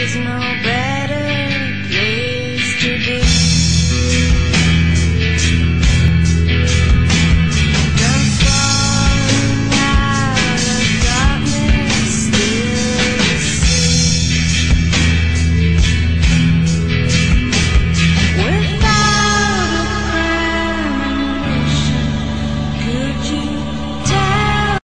is no